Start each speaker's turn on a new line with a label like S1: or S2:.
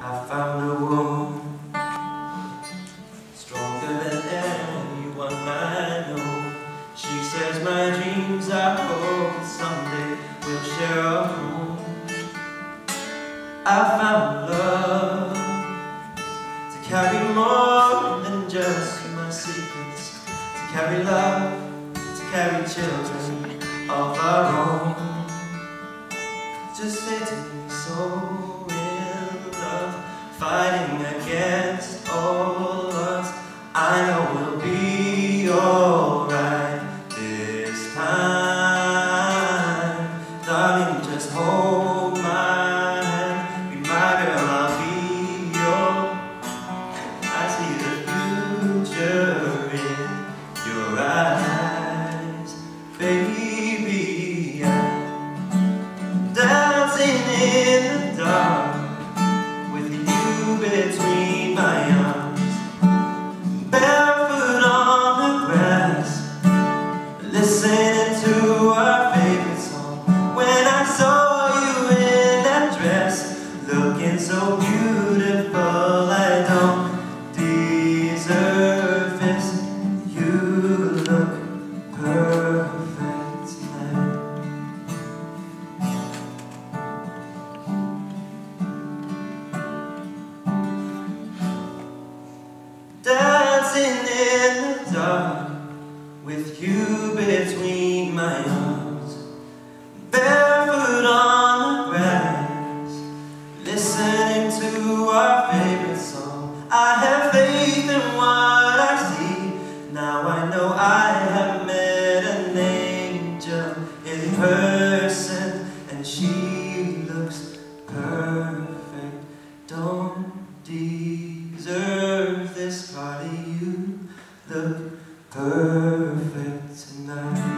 S1: I found a woman stronger than anyone I know. She says my dreams I hope someday we'll share a home. I found love to carry more than just my secrets, to carry love, to carry children of our own. Just in love, fighting against all odds. I know we'll be alright this time. Darling, just hold so beautiful, I don't deserve this. You look perfect. Dancing in the dark with you between my arms, to our favorite song. I have faith in what I see. Now I know I have met an angel in person, and she looks perfect. Don't deserve this party. You look perfect tonight.